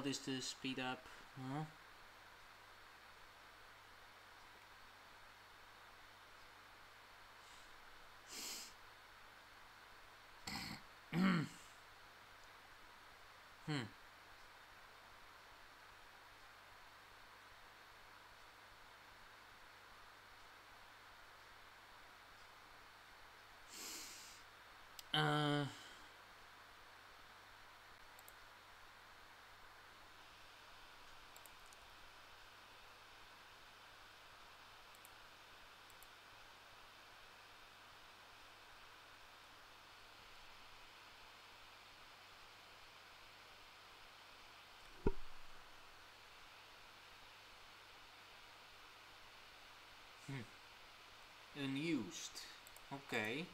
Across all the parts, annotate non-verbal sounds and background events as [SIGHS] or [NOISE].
What is to speed up? Huh? hmm. Uh unused. Okay.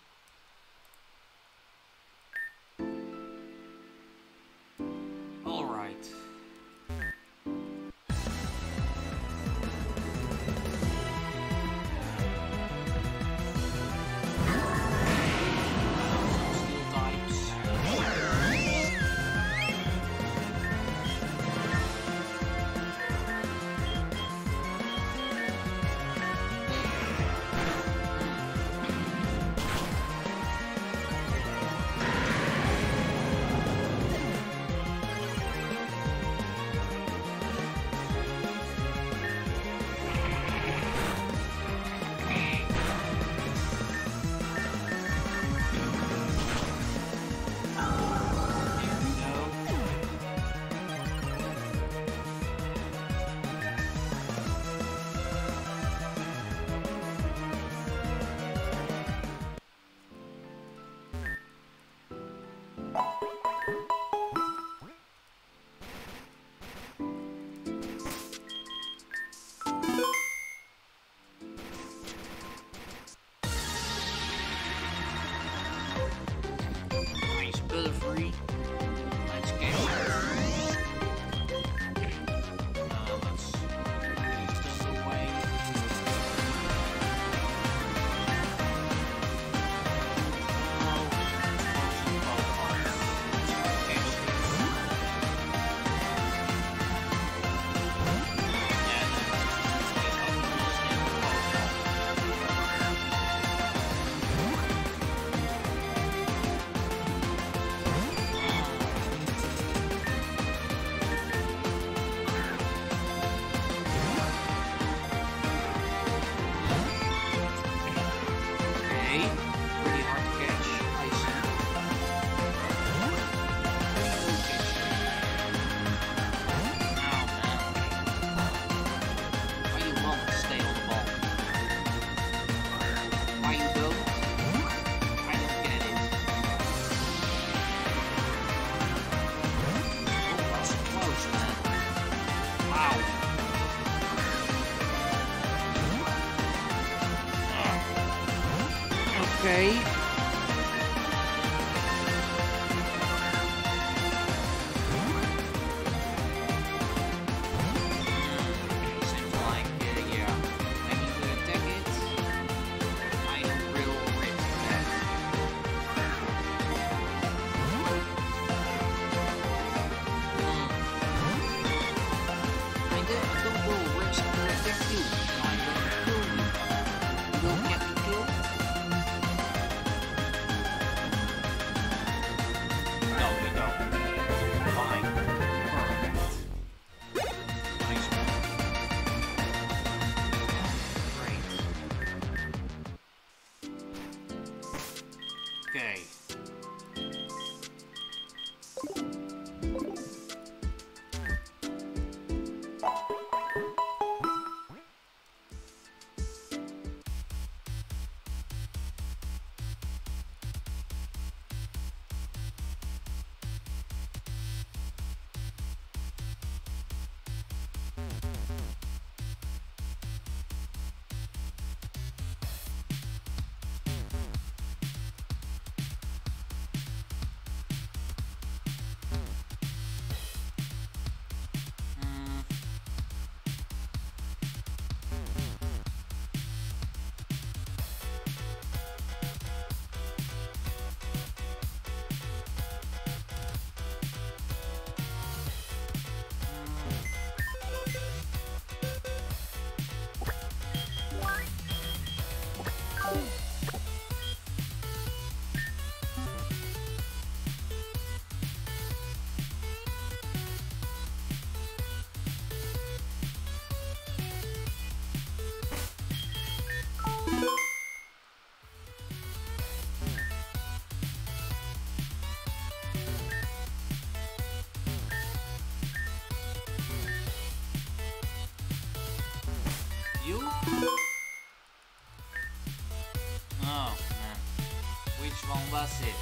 acid.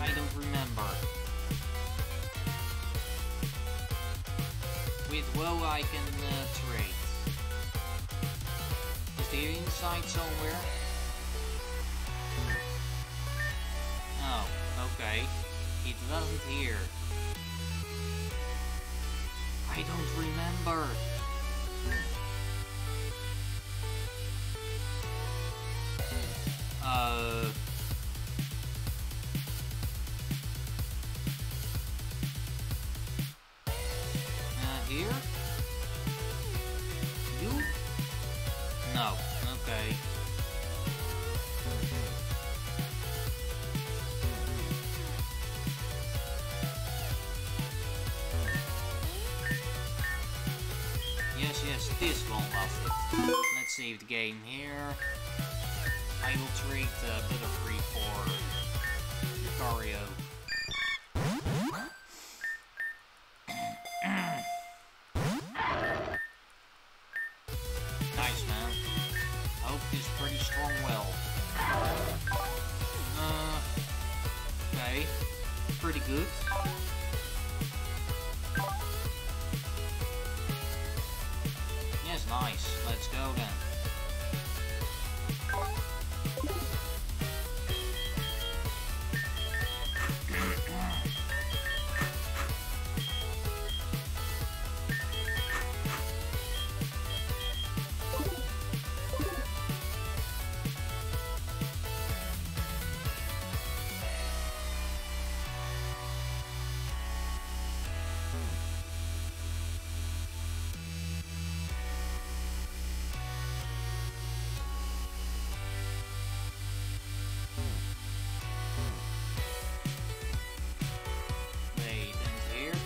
I don't remember. With well I can uh, trade. Is there inside somewhere? Oh, okay. It wasn't here. I don't remember. Uh,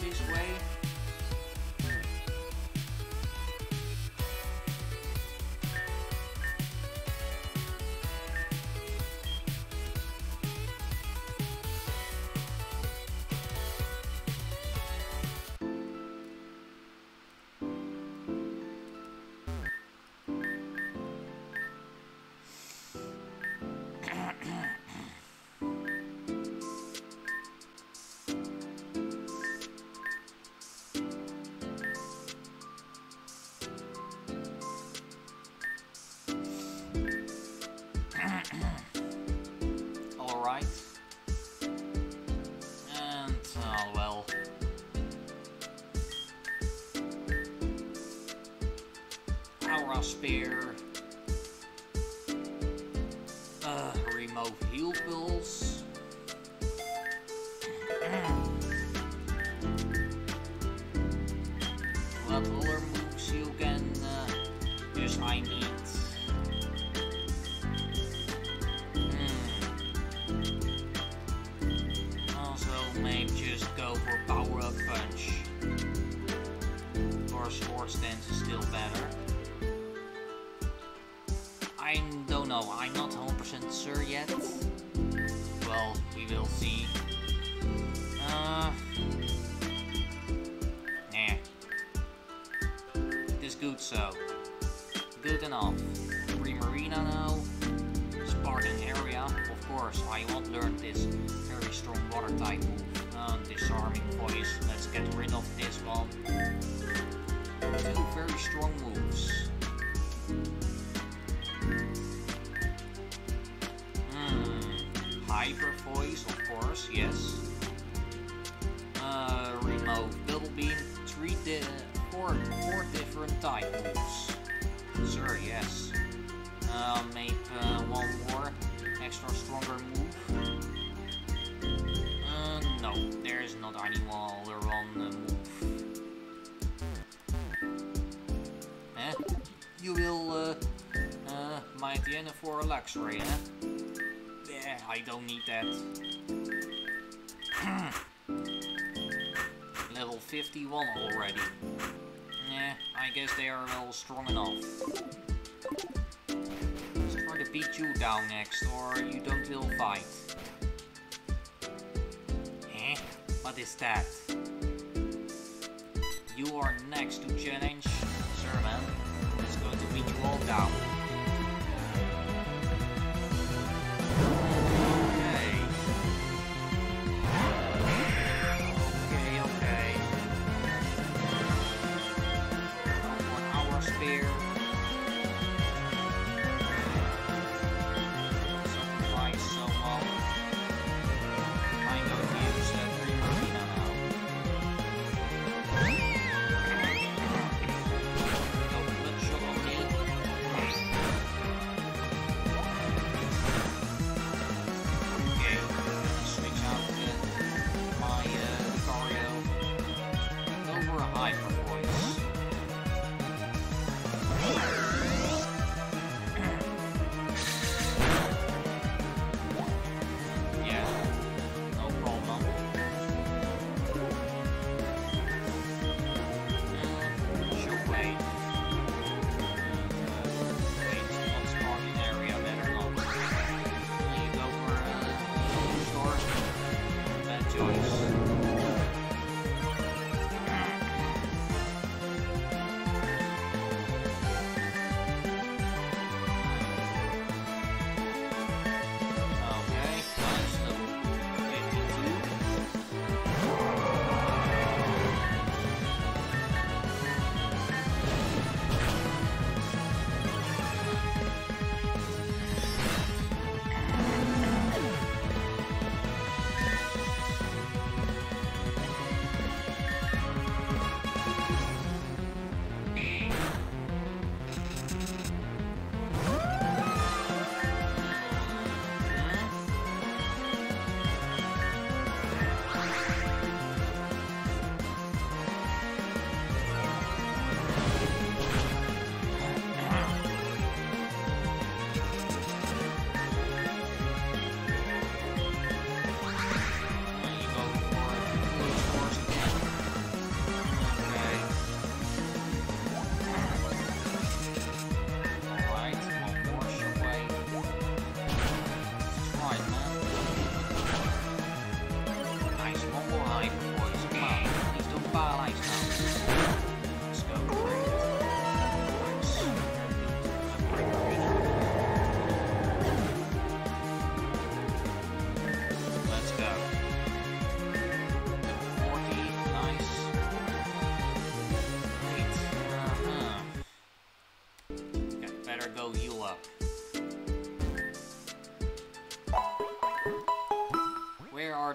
this way. spare channel. there's not anyone we're on the move. Eh? You will, uh, uh, my Diana for a luxury, eh? Yeah, I don't need that. [COUGHS] Level 51 already. Yeah, I guess they are all strong enough. Just try to beat you down next, or you don't will fight. What is that? You are next to challenge Sherman. It's going to beat you all down.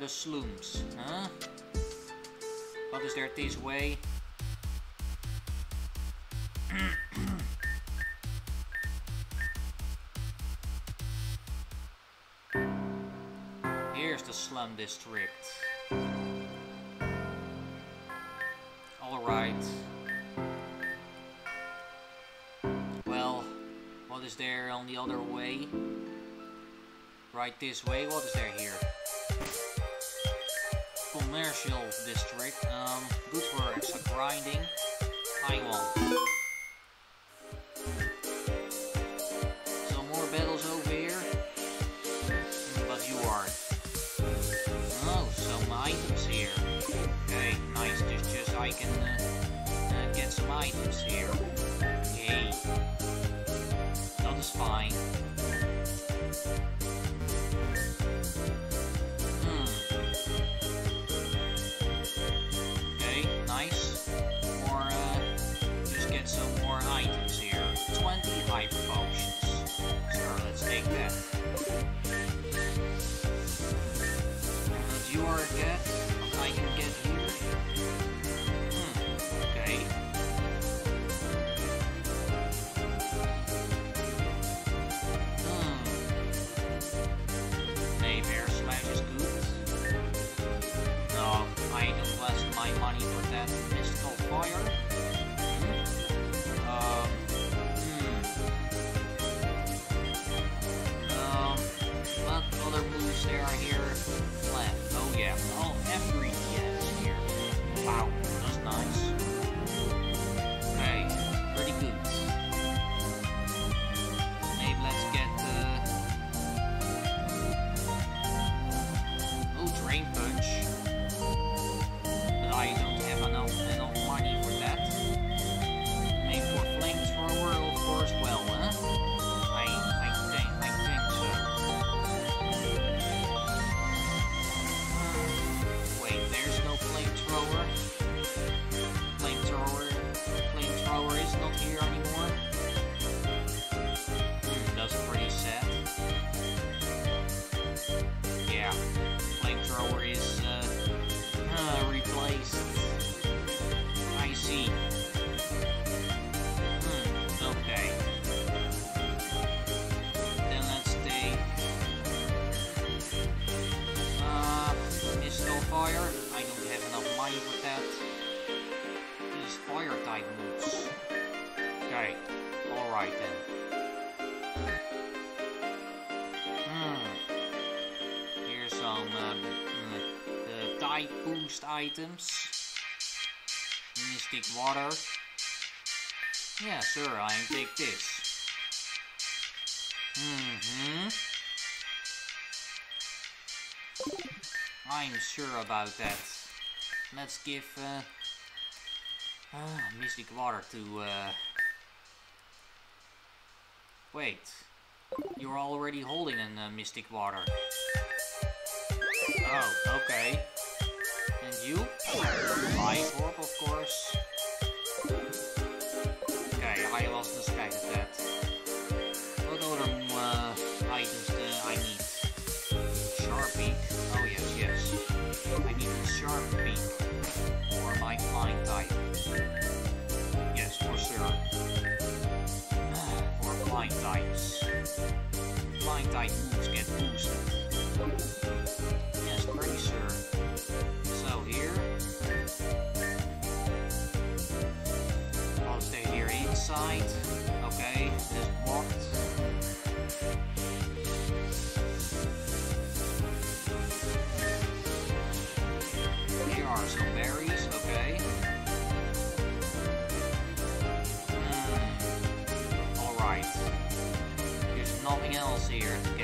Slums, huh? What is there this way? [COUGHS] Here's the slum district. Alright. Well, what is there on the other way? Right this way, what is there here? commercial district. Um, good work, it's grinding. I won't. So more battles over here. But you are. Oh, some items here. Okay, nice. Just, just I can uh, uh, get some items here. fire. I don't have enough money for that. These fire type moves. Okay, alright then. Hmm. Here's some um, uh, type boost items. Mystic water. Yeah, sure, I take this. Hmm. I'm sure about that. Let's give uh, uh, Mystic Water to... Uh... Wait. You're already holding a uh, Mystic Water. Oh, okay. And you? Life Orb, of course. Get boosted. Yes, pretty sure. So here. I'll stay here inside. Nothing else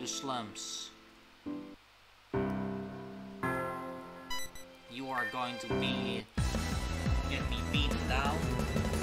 the slums. You are going to be get me beaten down.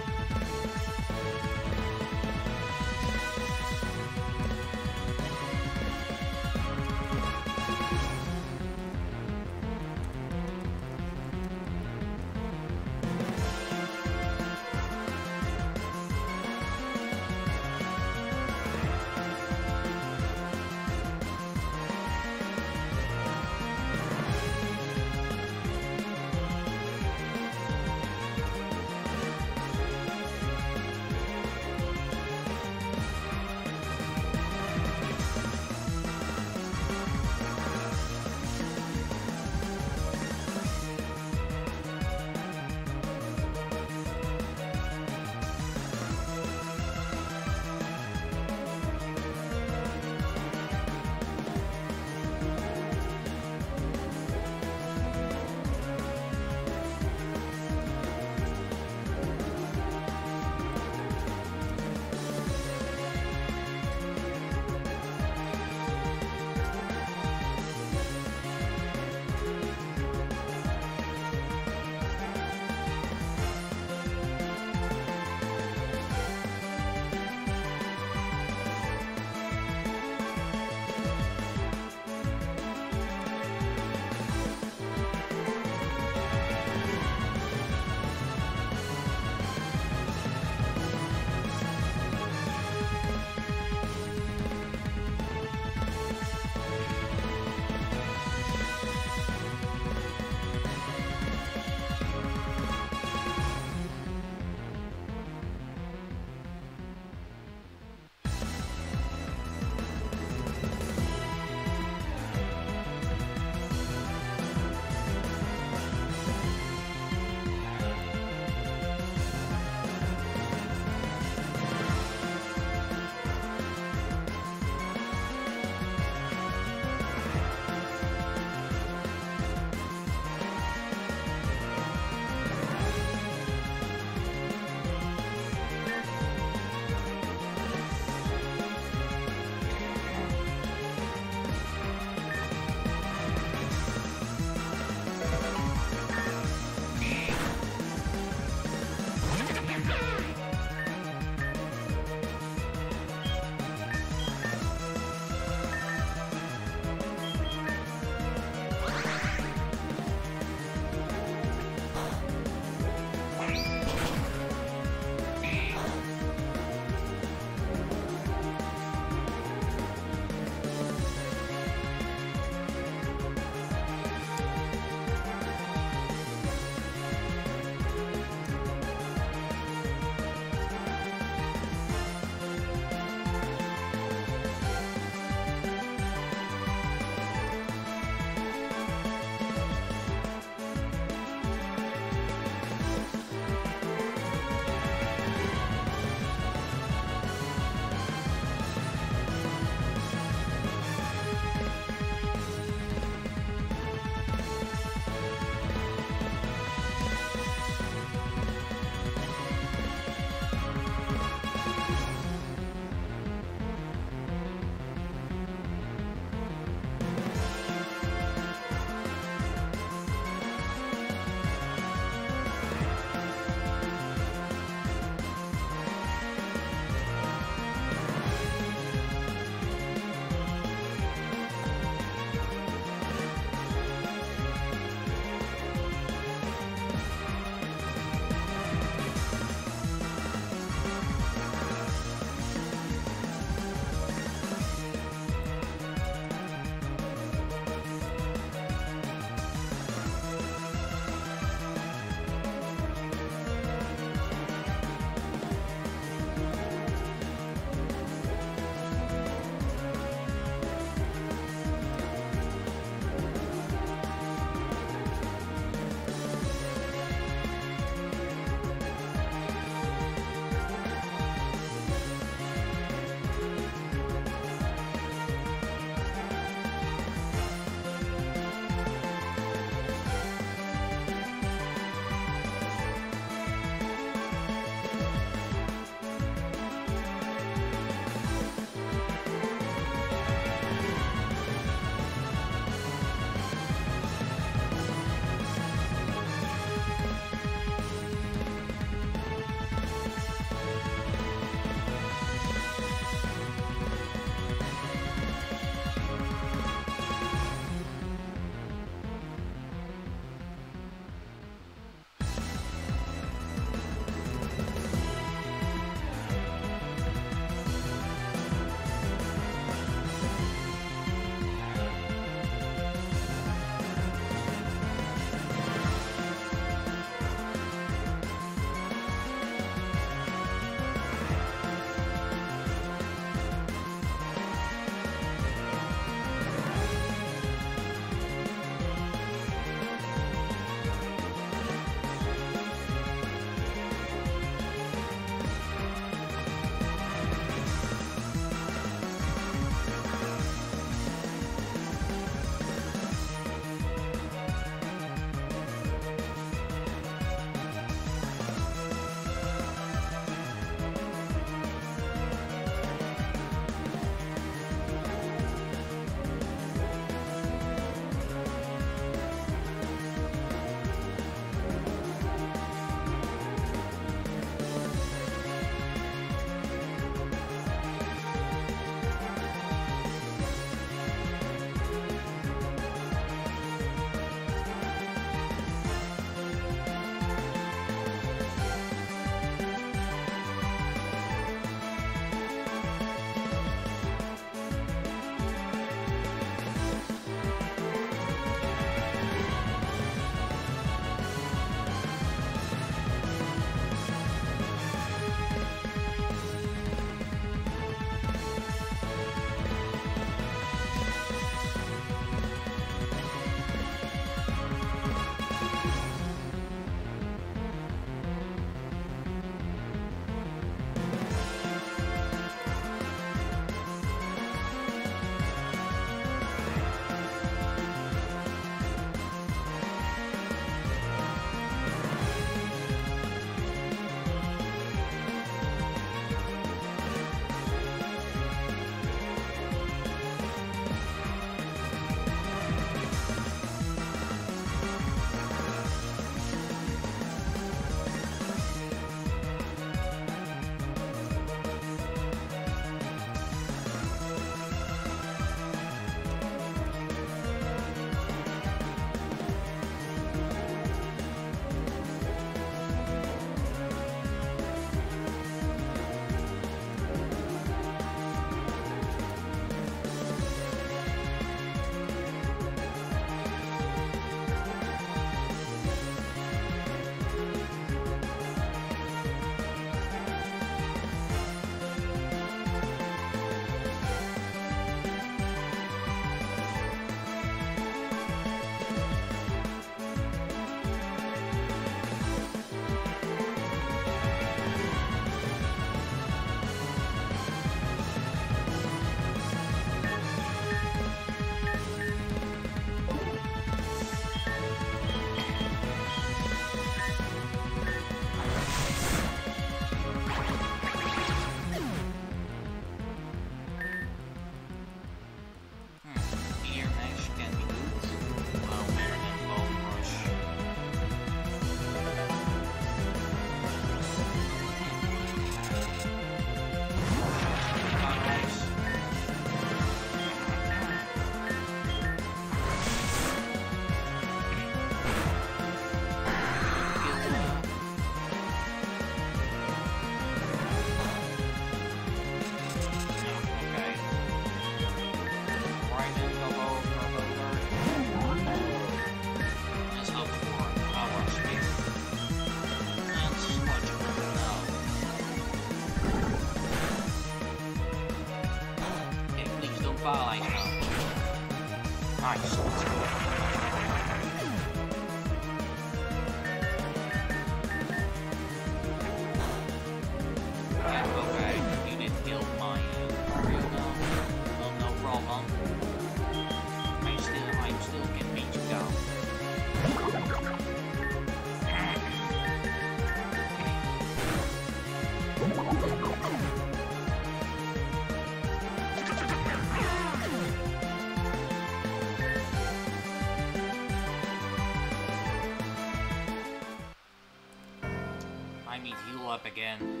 Up again.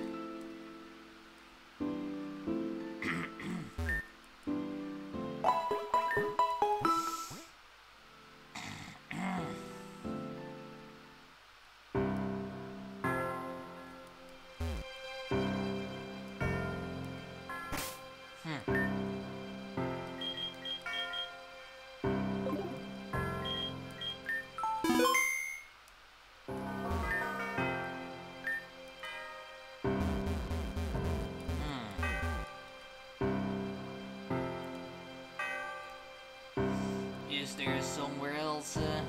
Is there somewhere else? Uh,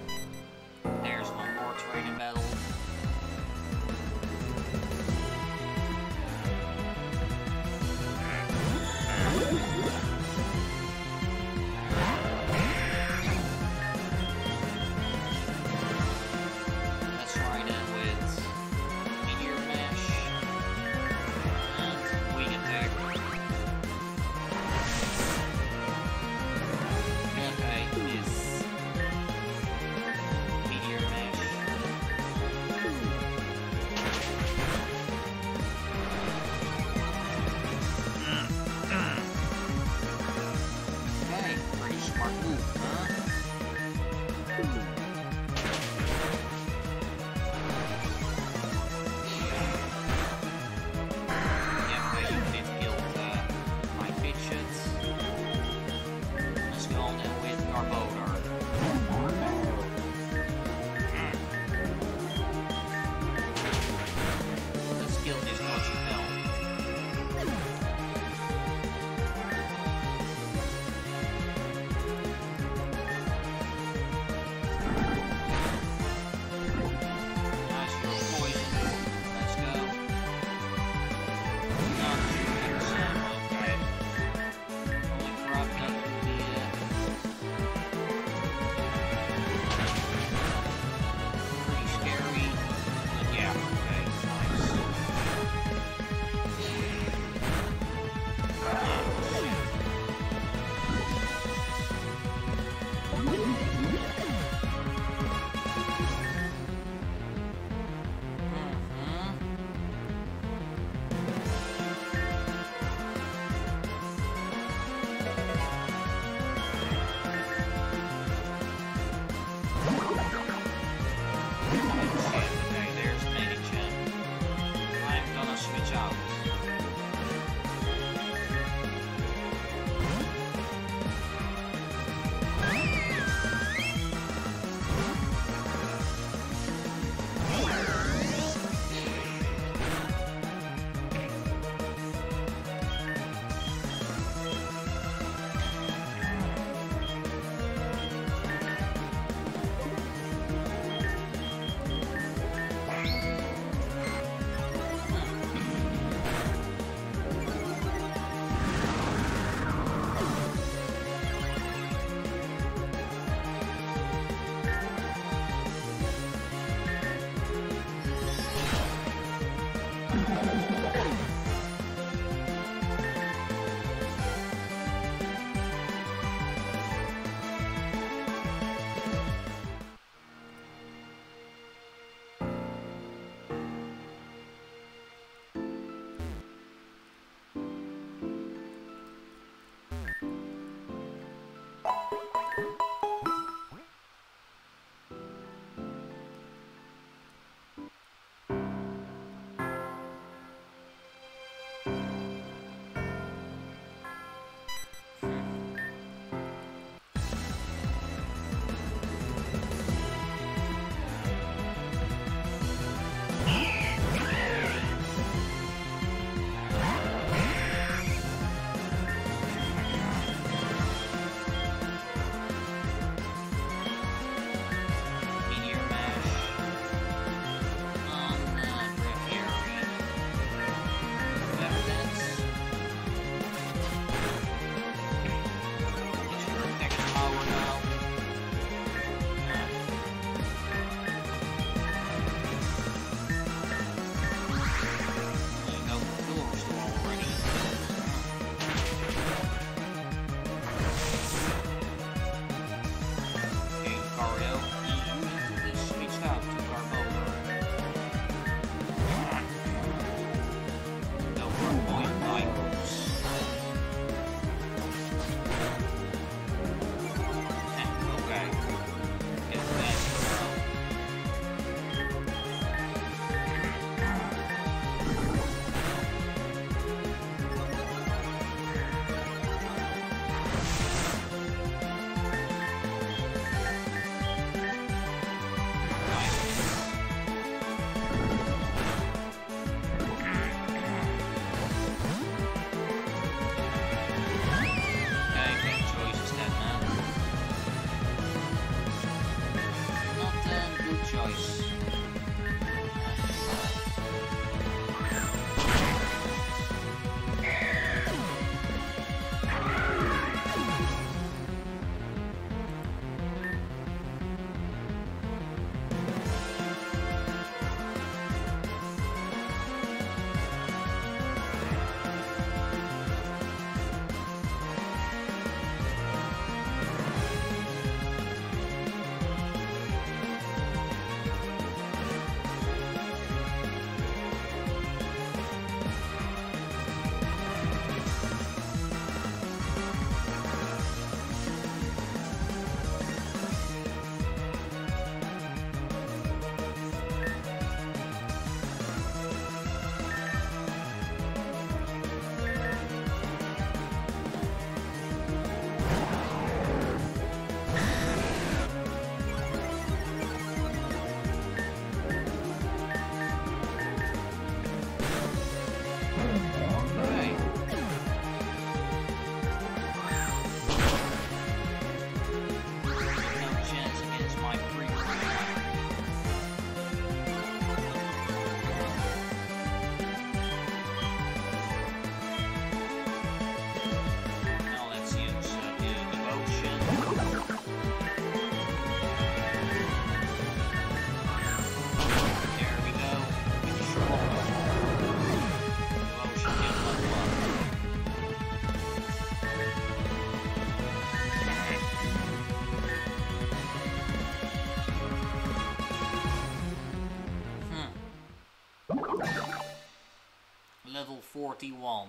41.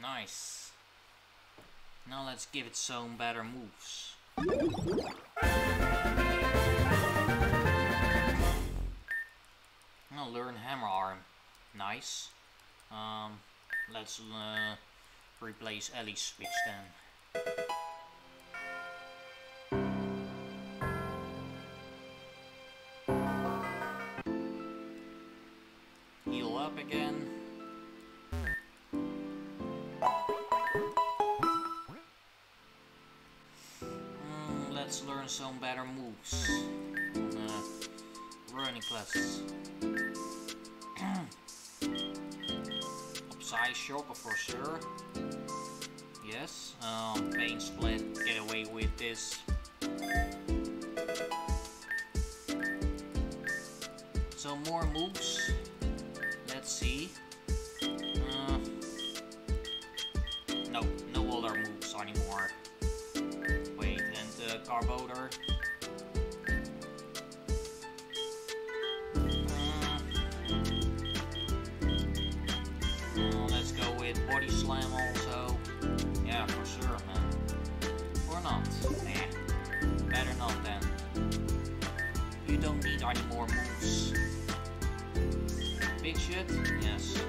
Nice. Now let's give it some better moves. I'll learn hammer arm. Nice. Um, let's uh, replace Ally Switch then. Up again. Mm, let's learn some better moves. Uh, running classes. [CLEARS THROAT] Upside shock for sure. Yes. Um, pain split. Get away with this. So more moves. See. Uh, no, no other moves anymore. Wait, and the Carboder. Uh, uh, let's go with Body Slam also. Yeah, for sure, man. Or not. Eh, встречи. Не ошибаюсь.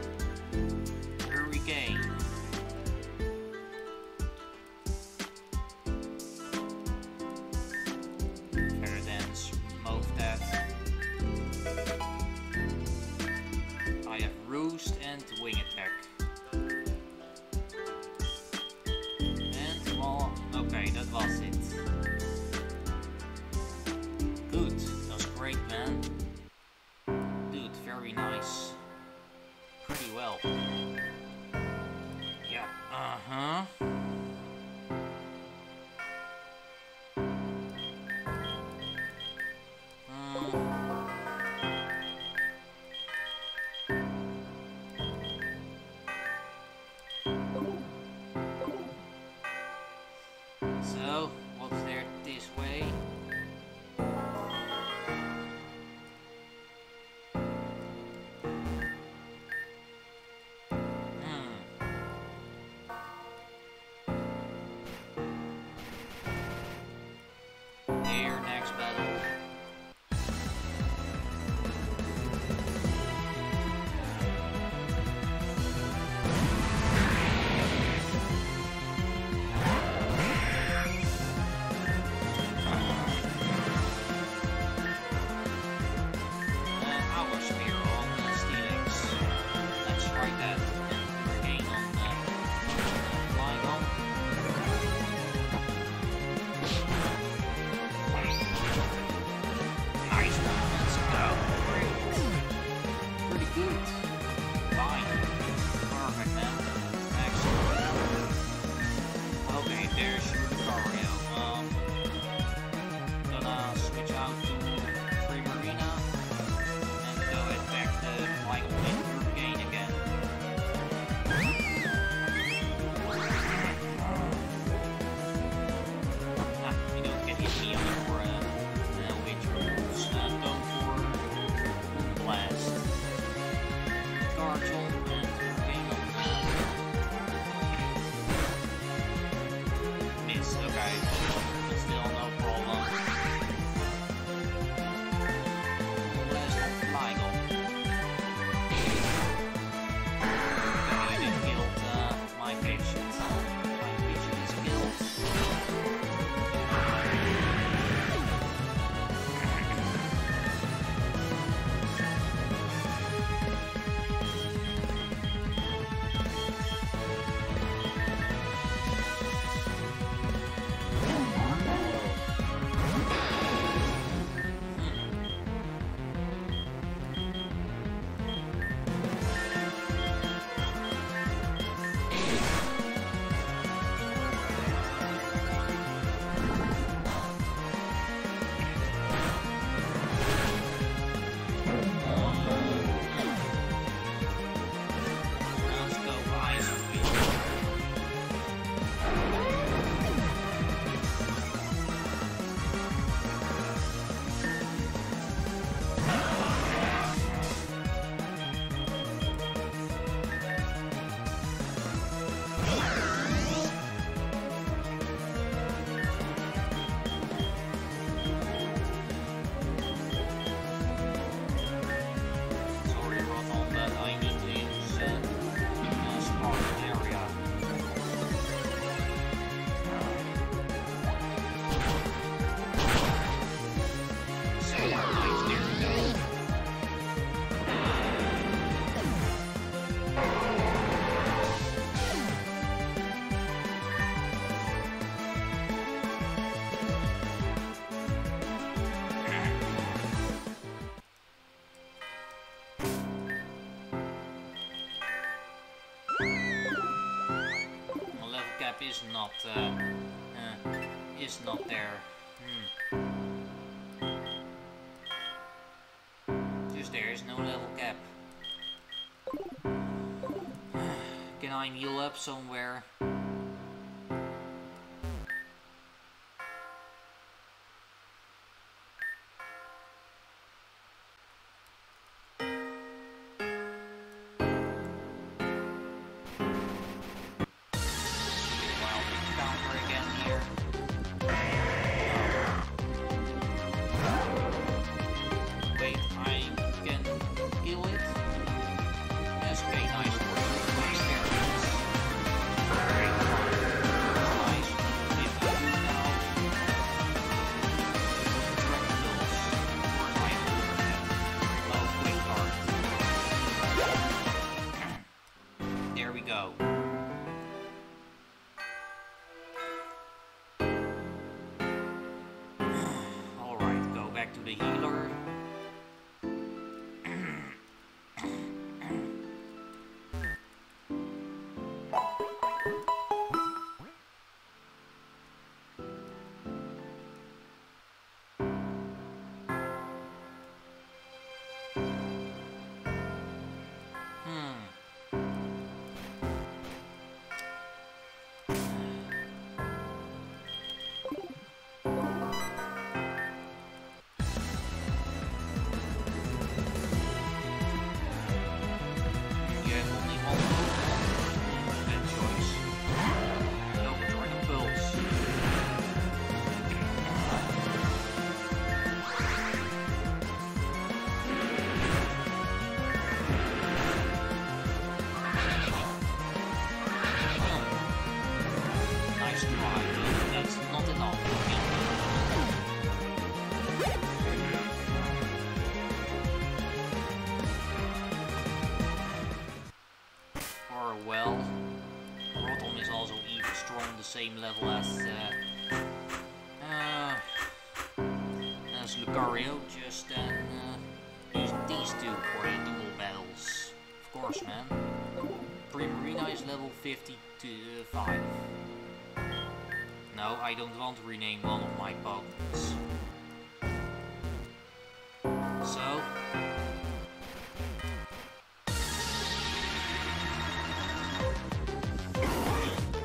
better. Is not uh, uh, is not there. Hmm. Just there is no level cap. [SIGHS] Can I heal up somewhere? Lucario, just then uh, using these two for the dual battles. Of course, man. Primarina is level 55. No, I don't want to rename one of my Pokemons. So,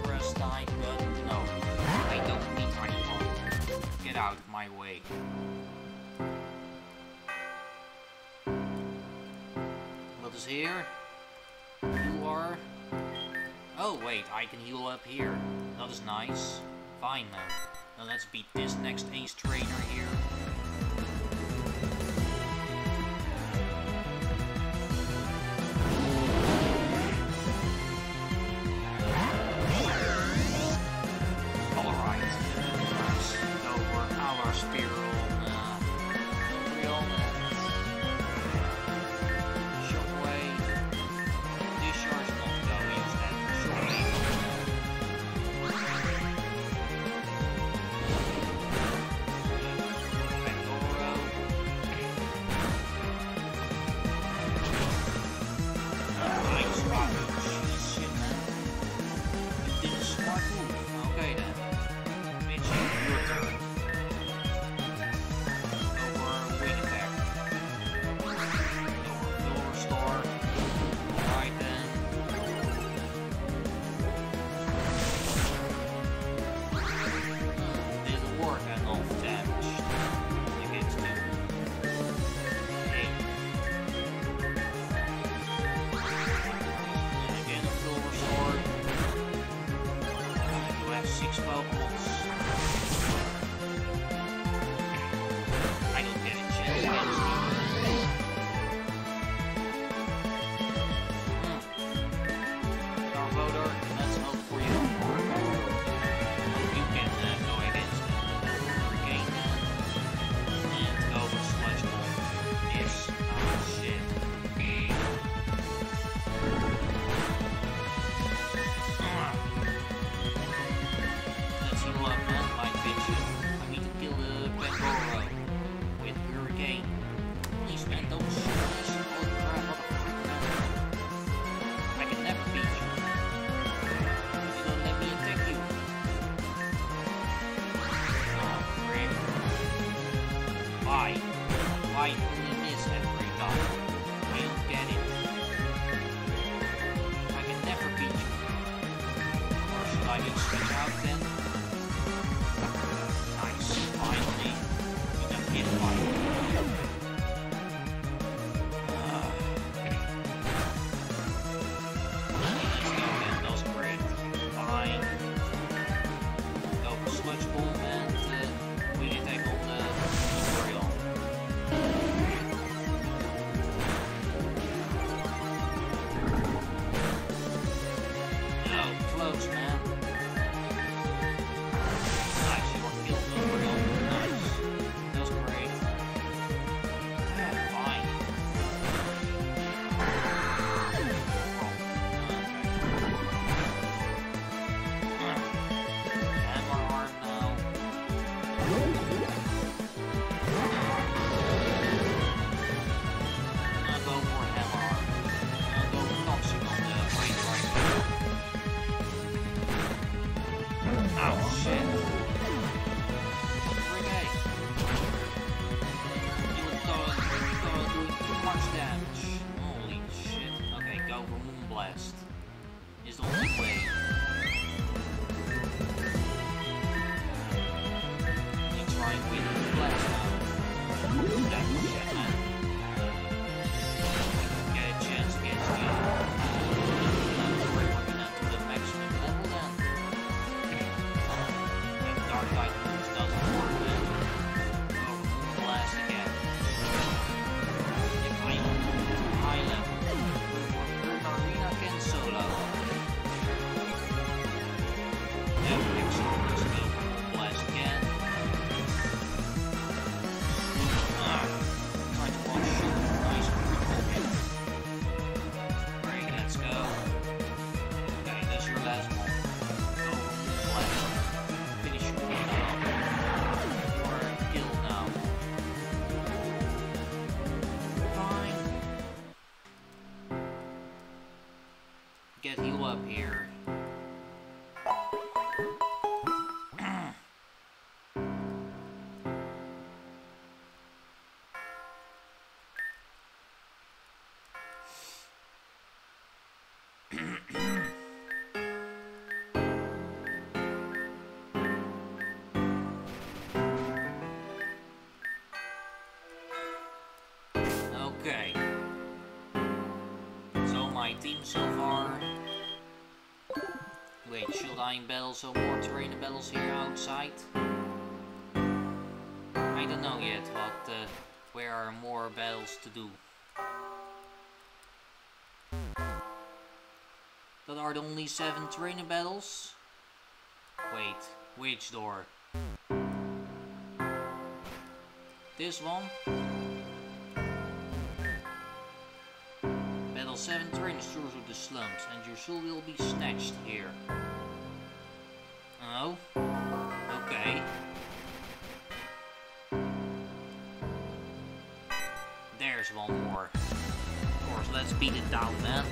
Rest time, but no. I don't need anyone. Get out of my way. Is here? You are... Oh, wait, I can heal up here. That is nice. Fine, then. Now let's beat this next Ace Trainer here. Okay. So my team so far. Wait, should I battle some more terrain battles here outside? I don't know yet, but uh, where are more battles to do? That are the only seven terrain battles? Wait, which door? This one? seven train stores of the slums, and your soul will be snatched here. Oh? Okay. There's one more. Of course, let's beat it down, man.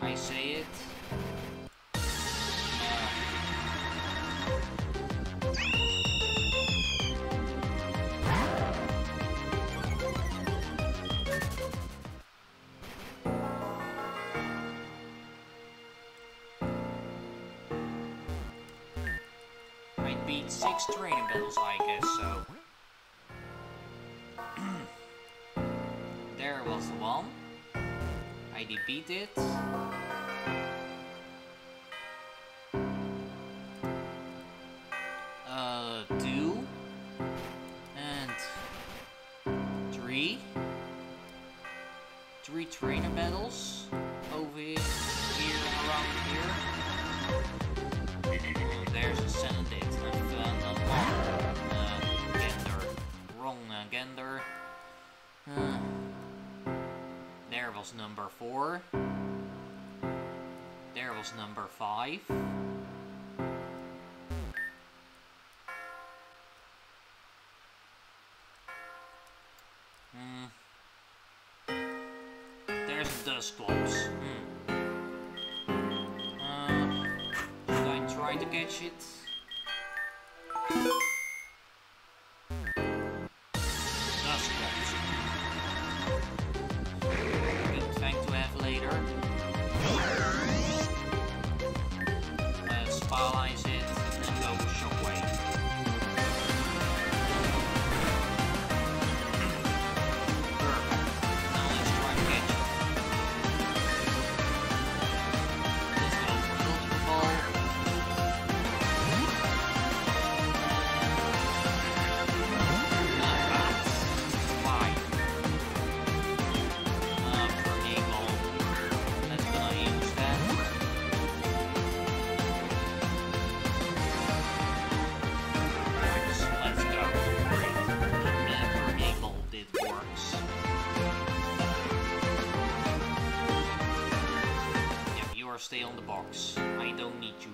I say it. I beat six training battles, I guess so. [CLEARS THROAT] there was the one. I defeated. Uh, There number five. Hmm. There's dust close. Hmm. Uh, should I try to catch it? Stay on the box. I don't need you.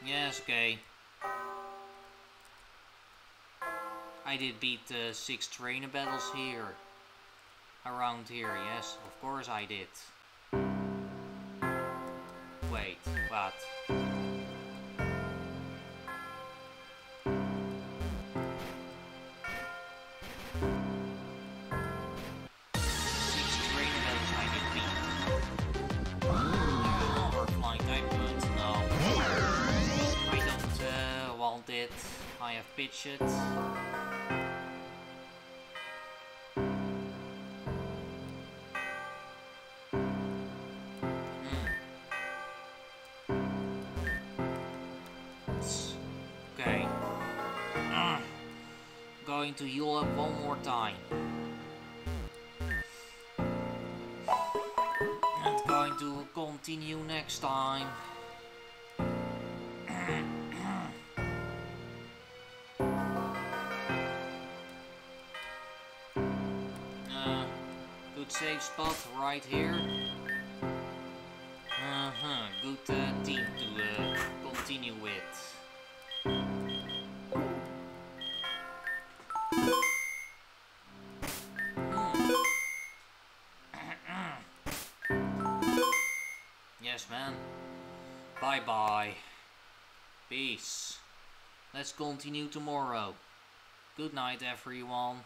[SIGHS] yes, okay. I did beat uh, six trainer battles here. Around here, yes, of course I did. Wait, what? I have pitched it. Okay. Ah. Going to up one more time. And going to continue save spot right here. Uh-huh, good uh, team to uh, continue with. [CLEARS THROAT] yes, man. Bye-bye. Peace. Let's continue tomorrow. Good night, everyone.